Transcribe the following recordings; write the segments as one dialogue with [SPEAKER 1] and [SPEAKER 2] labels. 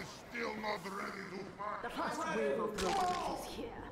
[SPEAKER 1] is still not ready to fight.
[SPEAKER 2] The first wave of progress is here.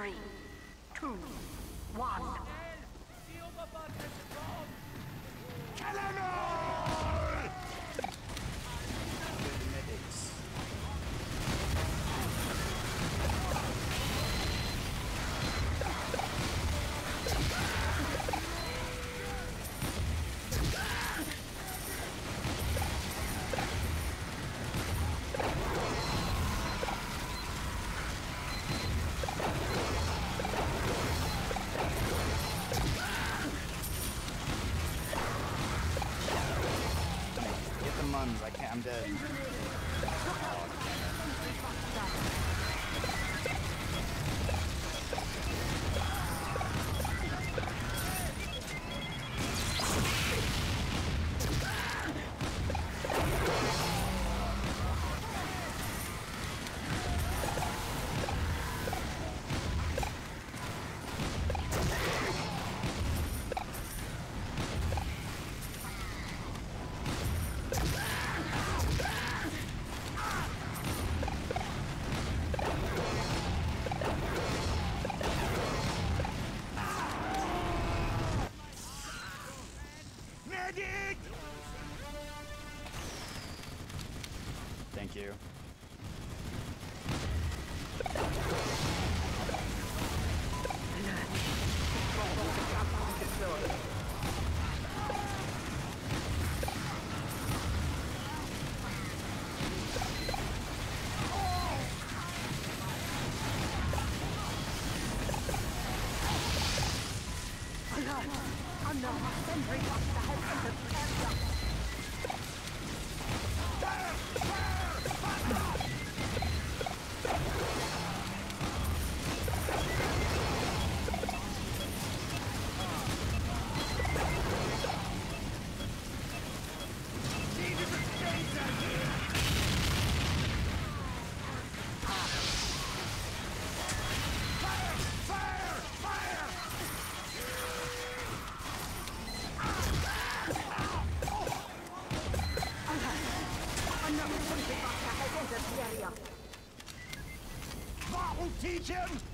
[SPEAKER 2] Three, two, one.
[SPEAKER 3] dead.
[SPEAKER 2] Teach him?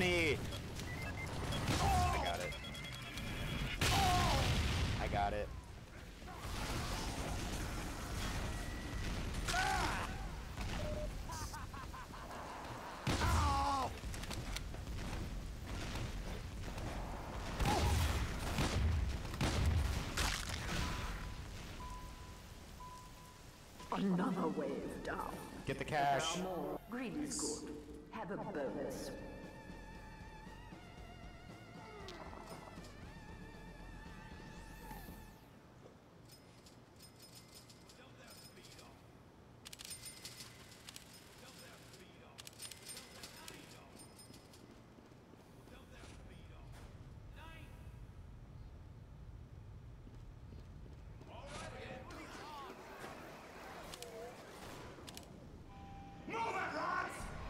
[SPEAKER 3] Money! I got it. I got it.
[SPEAKER 4] Another wave down.
[SPEAKER 3] Get the cash.
[SPEAKER 4] Greed is good. Have a bonus.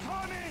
[SPEAKER 2] Incoming!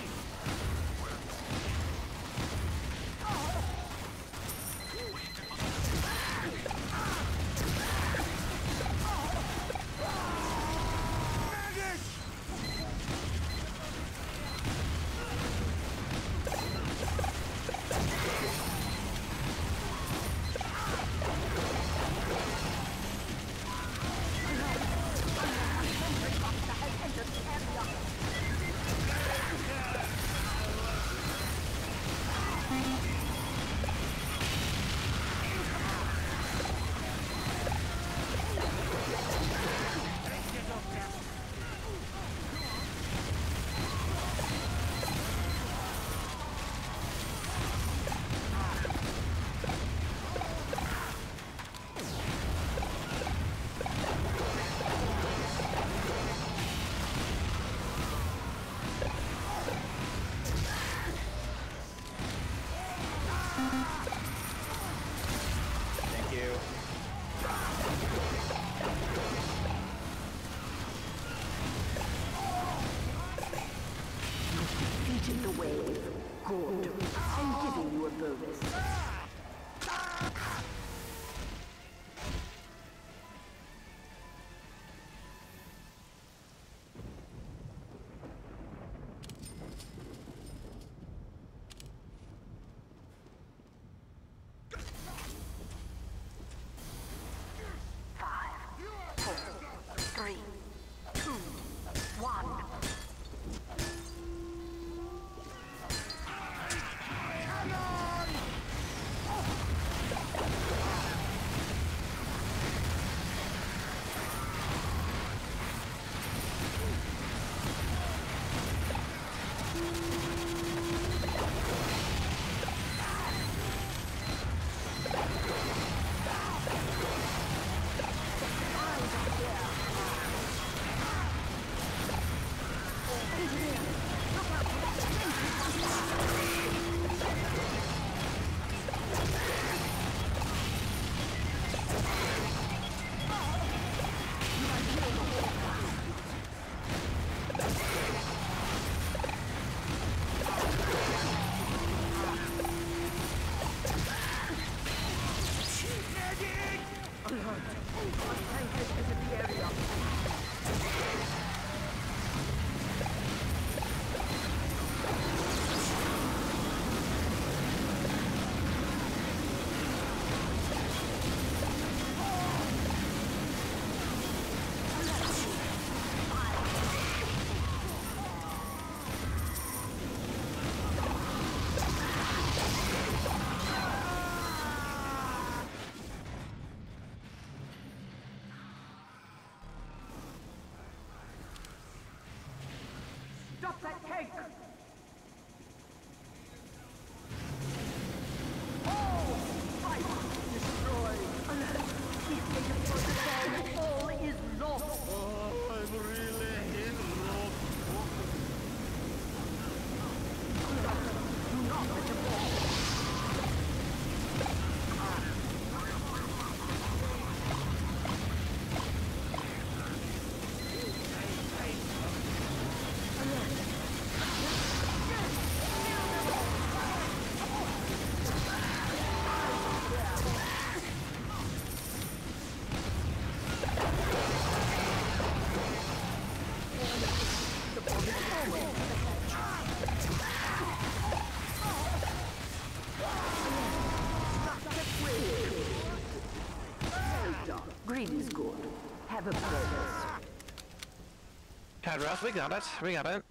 [SPEAKER 4] bro. We got it. We got it.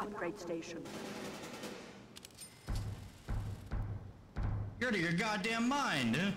[SPEAKER 2] upgrade station.
[SPEAKER 5] You're out of your goddamn mind, huh?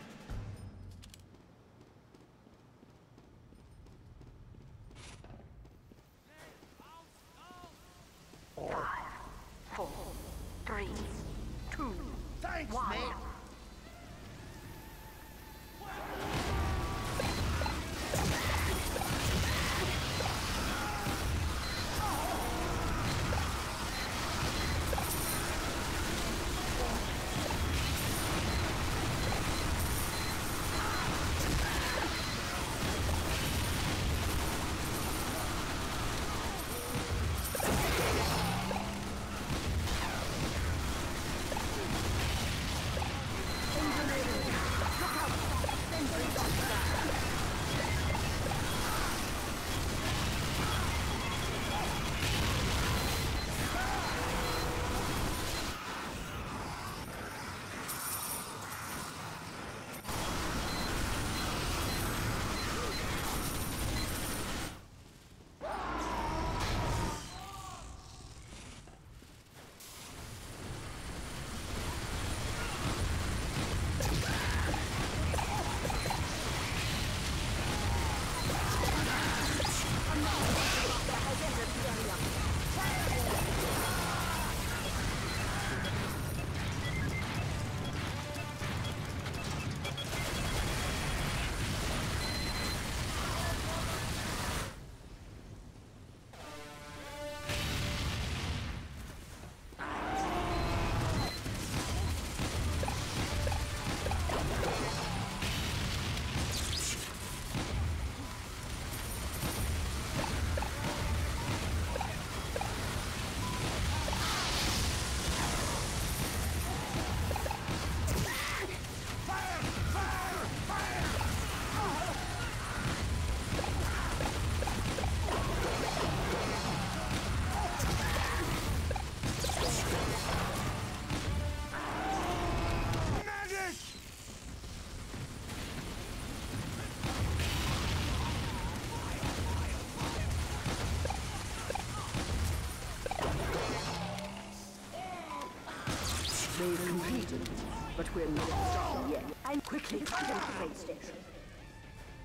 [SPEAKER 2] We're not stopping yet. I'm quickly to the train station.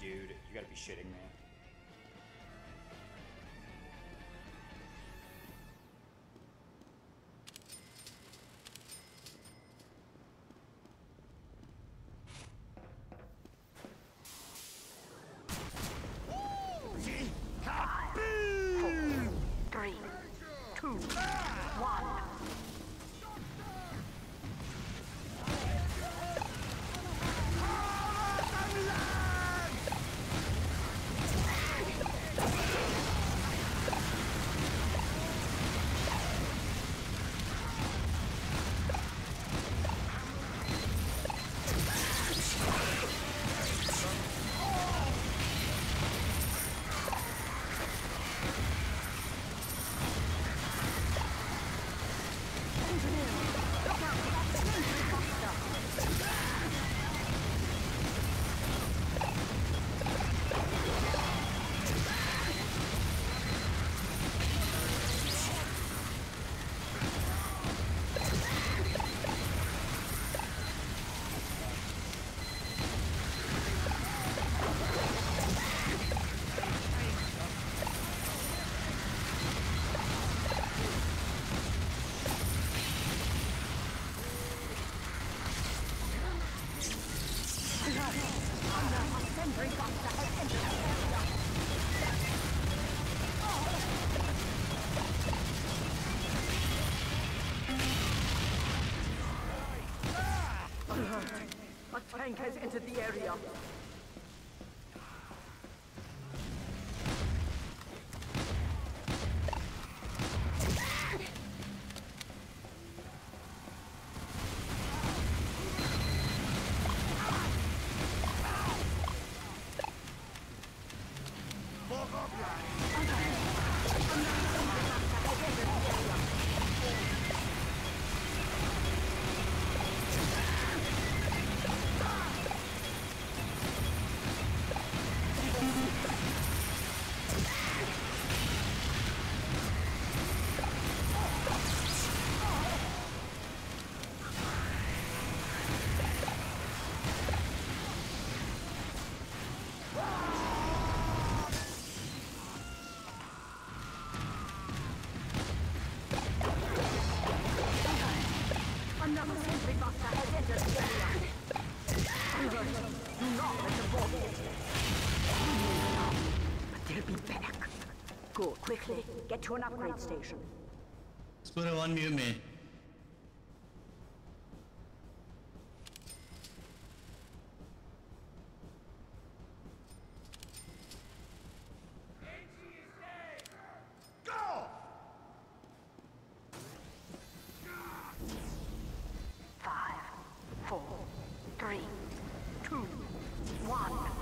[SPEAKER 3] Dude, you gotta be shitting me.
[SPEAKER 2] A tank has entered the area. To an upgrade station.
[SPEAKER 5] Unmute me.
[SPEAKER 1] Go!
[SPEAKER 2] Five, four, three, two, one.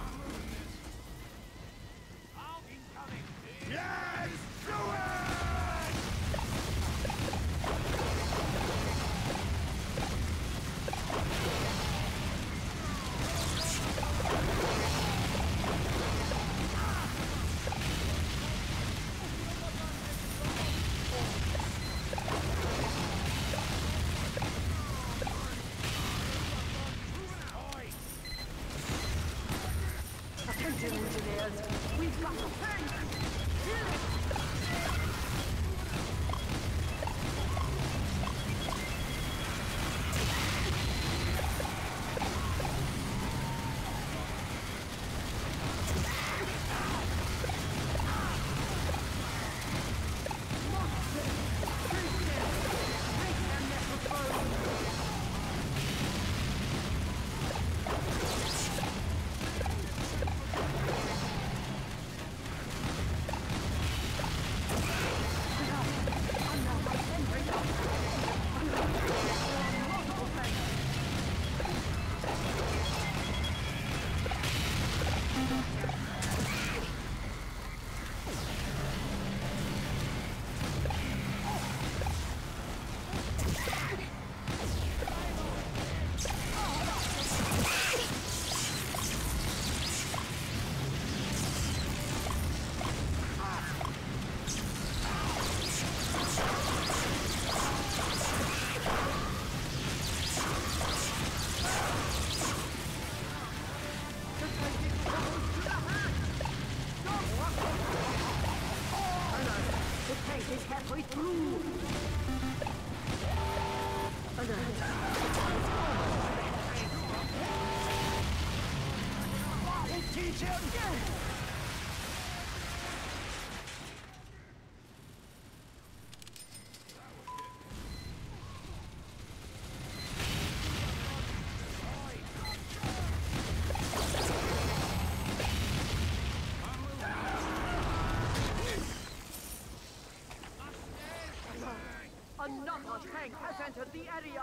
[SPEAKER 5] Another tank has entered the area.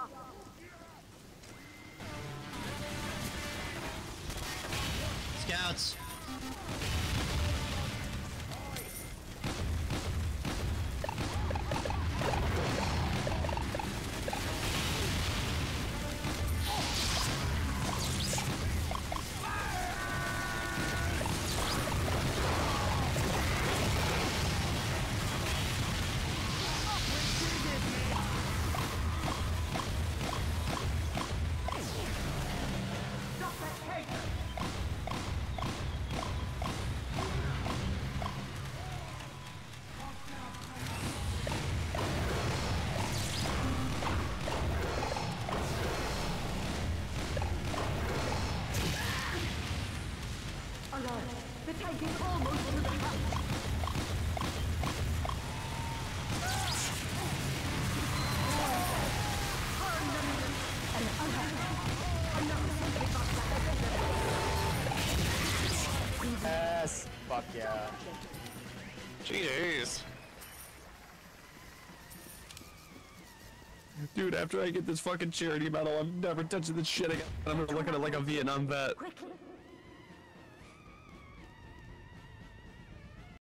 [SPEAKER 2] Scouts.
[SPEAKER 3] Yes. Fuck yeah.
[SPEAKER 6] GG's.
[SPEAKER 7] Dude, after I get this fucking charity medal, I'm never touching this shit again. I'm gonna look at it like a Vietnam vet.
[SPEAKER 5] Quickly,